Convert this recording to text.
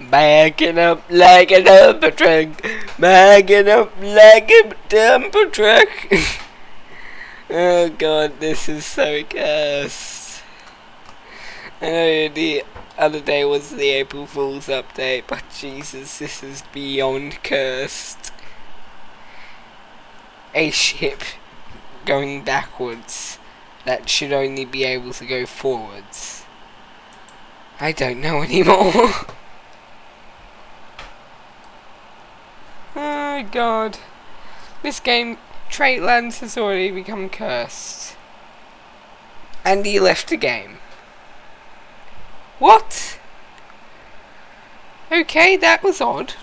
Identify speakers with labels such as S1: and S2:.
S1: Backing up like a dumper truck. Backing up like a dumper truck. oh god, this is so cursed. I know the other day was the April Fool's update, but Jesus, this is beyond cursed. A ship going backwards that should only be able to go forwards. I don't know anymore. Oh god. This game, Trait Tradelands has already become cursed. And he left the game. What? Okay, that was odd.